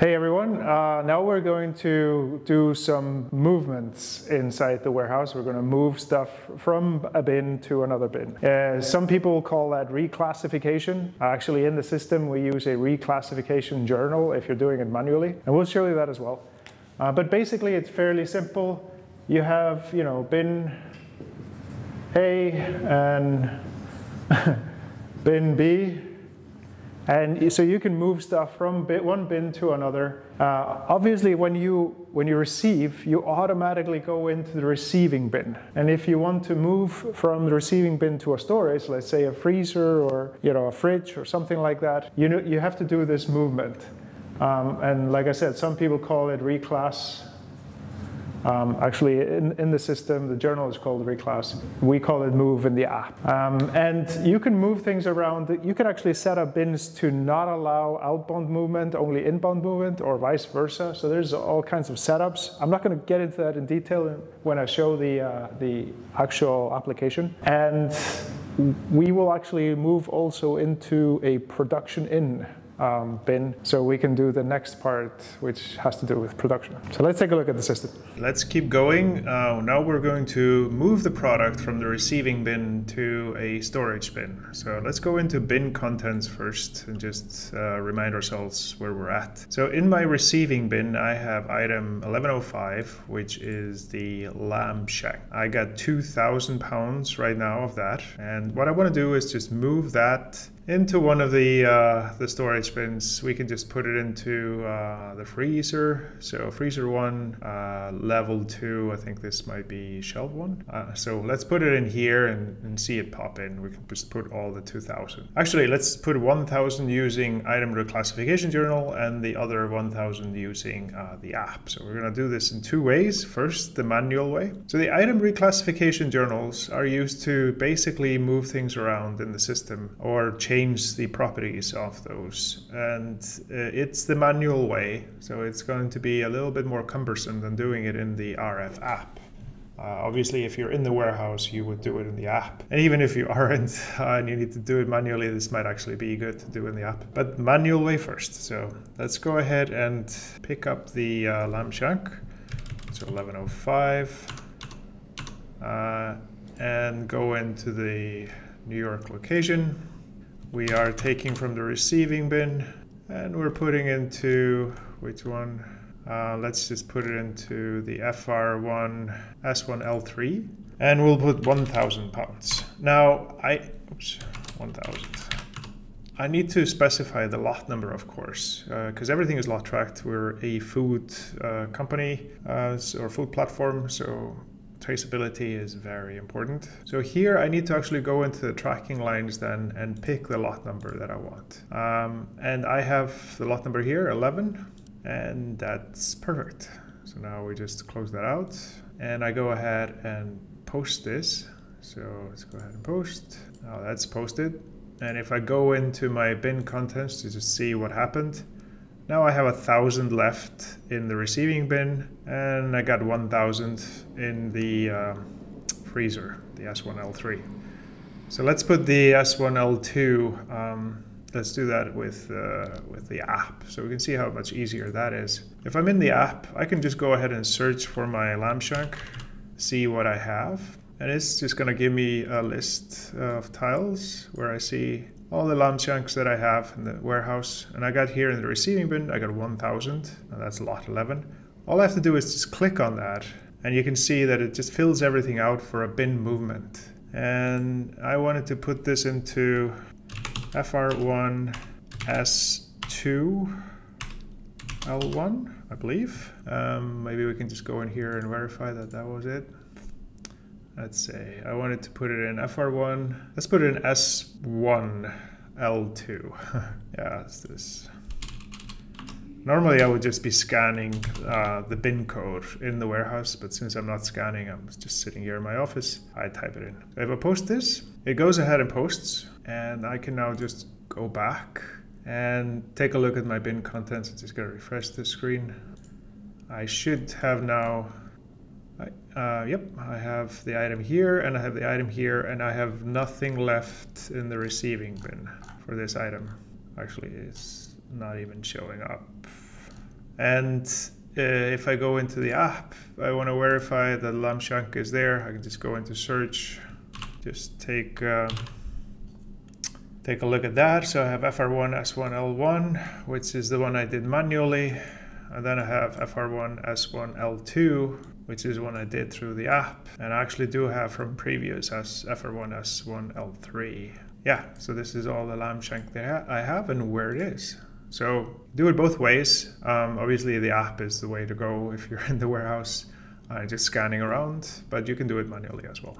Hey everyone, uh, now we're going to do some movements inside the warehouse. We're going to move stuff from a bin to another bin. Uh, some people call that reclassification. Actually, in the system, we use a reclassification journal if you're doing it manually, and we'll show you that as well. Uh, but basically, it's fairly simple. You have, you know, bin A and bin B and so you can move stuff from one bin to another. Uh, obviously, when you when you receive, you automatically go into the receiving bin. And if you want to move from the receiving bin to a storage, let's say a freezer or you know a fridge or something like that, you know, you have to do this movement. Um, and like I said, some people call it reclass um, actually, in, in the system, the journal is called Reclass. We call it Move in the app. Um, and you can move things around. You can actually set up bins to not allow outbound movement, only inbound movement, or vice versa. So there's all kinds of setups. I'm not going to get into that in detail when I show the, uh, the actual application. And we will actually move also into a production in um, bin so we can do the next part which has to do with production. So let's take a look at the system. Let's keep going. Uh, now we're going to move the product from the receiving bin to a storage bin. So let's go into bin contents first and just uh, remind ourselves where we're at. So in my receiving bin I have item 1105 which is the lamb shank. I got 2,000 pounds right now of that and what I want to do is just move that into one of the uh, the storage bins. We can just put it into uh, the freezer. So freezer one, uh, level two. I think this might be shelf one. Uh, so let's put it in here and, and see it pop in. We can just put all the 2000. Actually, let's put 1000 using item reclassification journal and the other 1000 using uh, the app. So we're gonna do this in two ways. First, the manual way. So the item reclassification journals are used to basically move things around in the system or change change the properties of those. And uh, it's the manual way, so it's going to be a little bit more cumbersome than doing it in the RF app. Uh, obviously, if you're in the warehouse, you would do it in the app. And even if you aren't uh, and you need to do it manually, this might actually be good to do in the app. But manual way first. So let's go ahead and pick up the uh, lamb shank. So 1105. Uh, and go into the New York location we are taking from the receiving bin and we're putting into which one? Uh, let's just put it into the FR1 S1L3 and we'll put 1000 pounds. Now I, oops, 1000. I need to specify the lot number, of course, because uh, everything is lot tracked. We're a food uh, company uh, or food platform, so traceability is very important. So here I need to actually go into the tracking lines then and pick the lot number that I want. Um, and I have the lot number here, 11, and that's perfect. So now we just close that out and I go ahead and post this. So let's go ahead and post. Now that's posted. And if I go into my bin contents to just see what happened, now I have a thousand left in the receiving bin and I got 1000 in the uh, freezer, the S1L3. So let's put the S1L2, um, let's do that with, uh, with the app so we can see how much easier that is. If I'm in the app, I can just go ahead and search for my lamb shank, see what I have. And it's just gonna give me a list of tiles where I see all the lamb shanks that I have in the warehouse. And I got here in the receiving bin, I got 1000, and that's lot 11. All I have to do is just click on that, and you can see that it just fills everything out for a bin movement. And I wanted to put this into FR1 S2 L1, I believe. Um, maybe we can just go in here and verify that that was it let's say I wanted to put it in FR1. Let's put it in S1 L2. yeah, it's this. Normally I would just be scanning uh, the bin code in the warehouse, but since I'm not scanning, I'm just sitting here in my office, I type it in. If I post this, it goes ahead and posts, and I can now just go back and take a look at my bin contents. I'm just gonna refresh the screen. I should have now uh, yep, I have the item here and I have the item here and I have nothing left in the receiving bin for this item. Actually, it's not even showing up. And uh, if I go into the app, I want to verify that lamb shank is there. I can just go into search, just take uh, take a look at that. So I have FR1 S1 L1, which is the one I did manually, and then I have FR1 S1 L2, which is one I did through the app, and I actually do have from previous as FR1 S1 L3. Yeah, so this is all the lamb shank that I have and where it is. So do it both ways. Um, obviously, the app is the way to go if you're in the warehouse uh, just scanning around, but you can do it manually as well.